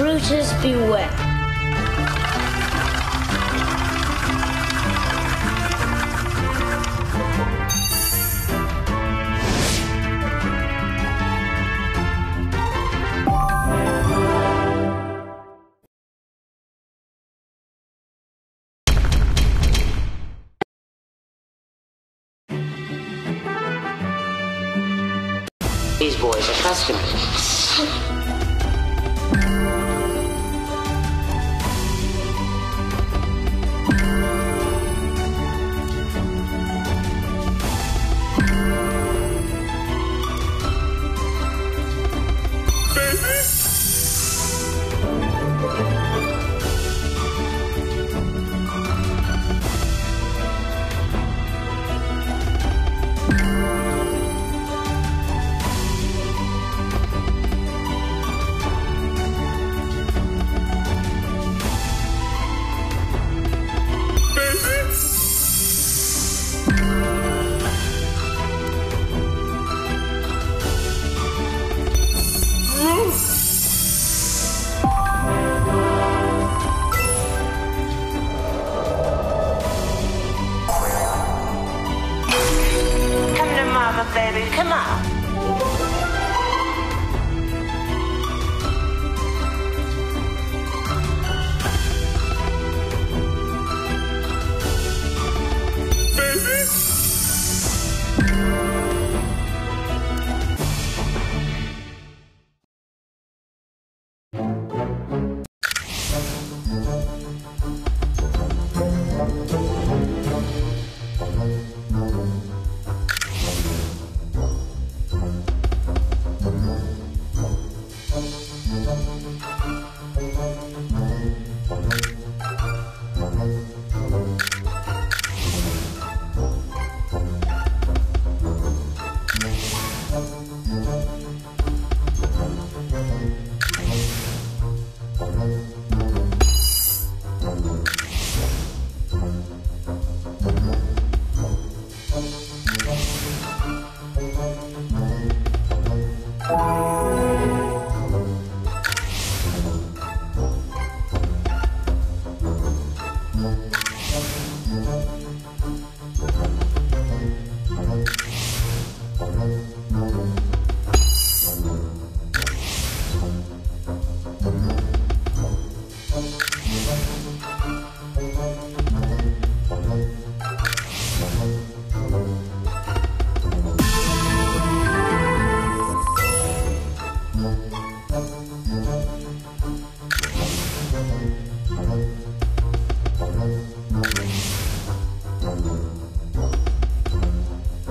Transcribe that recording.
Intruders beware. These boys are customers. come on. Baby? うん。